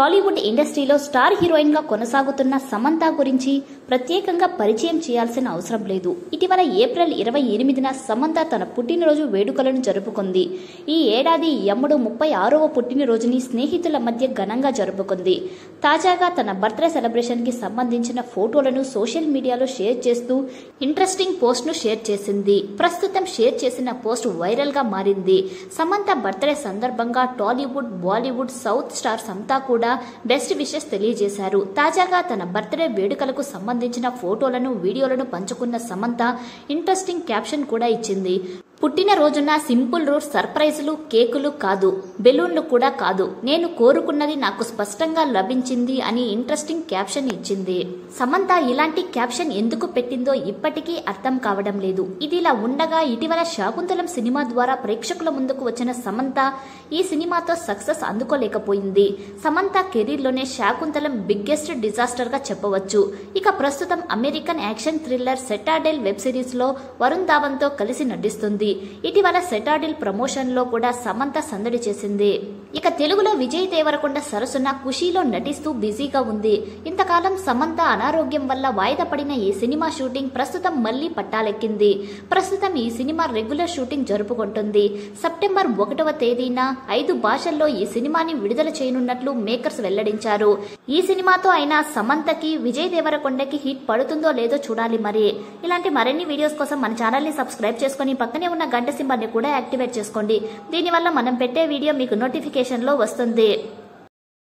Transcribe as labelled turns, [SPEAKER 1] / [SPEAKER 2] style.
[SPEAKER 1] టాలీవుడ్ ఇండస్ట్రీలో స్టార్ హీరోయిన్గా కొనసాగుతున్న సమంత గురించి ప్రత్యేకంగా పరిచయం చేయాల్సిన అవసరం లేదు. ఇటీవల ఏప్రిల్ ఇరవై ఎనిమిదిన సమంత తన పుట్టినరోజు వేడుకలను జరుపుకుంది. ఈ ఏడాది యమ్ముడు ముప్పై ఆరవ పుట్టినరోజుని స్నేహితుల మధ్య ఘనంగా జరుపుకుంది. తాజాగా తన బర్త్డే సెలబ్రేషన్కి సంబంధించిన ఫోటోలను సోషల్ మీడియాలో షేర్ చేస్తూ ఇంట్రెస్టింగ్ పోస్ట్ను షేర్ చేసింది. ప్రస్తుతం షేర్ చేసిన పోస్ట్ వైరల్గా మారింది. సమంత బర్త్డే సందర్భంగా Tollywood Bollywood south star Samantha కూడా బెస్ట్ విషెస్ తెలియజేశారు. తాజాగా తన బర్త్డే వేడుకలకు సంబంధించిన ఫోటోలను వీడియోలను పంచుకున్న సమంత ఇంట్రెస్టింగ్ క్యాప్షన్ కూడా ఇచ్చింది. పుట్టినరోజున సింపుల్ రూట్ సర్ప్రైజులు కేకులు కాదు బెలూన్లు కూడా కాదు. నేను కోరుకున్నది నాకు స్పష్టంగా లభించింది అని ఇంట్రెస్టింగ్ క్యాప్షన్ ఇచ్చింది. సమంత ఇలాంటి క్యాప్షన్ ఎందుకు పెట్టిందో ఇప్పటికీ అర్థం కావడం లేదు. ఇదిలా ఉండగా ఇటీవల శాకుంతలం సినిమా ద్వారా ప్రేక్షకుల ముందుకు వచ్చిన సమంత ఈ సినిమాతో సక్సెస్ అందుకోలేకపోయింది. సమంత కెరీర్లోనే శాకుంతలం బిగ్గెస్ట్ డిజాస్టర్గా చెప్పవచ్చు. ఇక ప్రస్తుతం American action thriller Citadel web సిరీస్లో వరుణ్ ధావన్తో కలిసి నటిస్తుంది. ఇటీవల సెటాడిల్ ప్రమోషన్లో కూడా సమంత సందడి చేసింది. ఇక తెలుగులో విజయ్ దేవరకొండ సరసన ఖుషీలో నటిస్తూ బిజీగా ఉంది. ఇంతకాలం సమంత అనారోగ్యం వల్ల వాయిదా పడిన ఈ సినిమా షూటింగ్ ప్రస్తుతం మళ్ళీ పట్టాలెక్కింది. ప్రస్తుతం ఈ సినిమా రెగ్యులర్ షూటింగ్ జరుపుకుంటుంది. సెప్టెంబర్ ఒకటవ తేదీన ఐదు భాషల్లో ఈ సినిమాని విడుదల చేయనున్నట్లు మేకర్స్ వెల్లడించారు. ఈ సినిమాతో అయినా సమంతకి విజయ్ దేవరకొండకి హిట్ పడుతుందో లేదో చూడాలి మరి. ఇలాంటి మరిన్ని వీడియోస్ కోసం మన ఛానల్ని సబ్స్క్రైబ్ చేసుకుని పక్కనే ఉన్న గంట సింబల్ని కూడా యాక్టివేట్ చేసుకోండి. దీనివల్ల మనం పెట్టే వీడియో మీకు నోటిఫికేషన్ లో వస్తుంది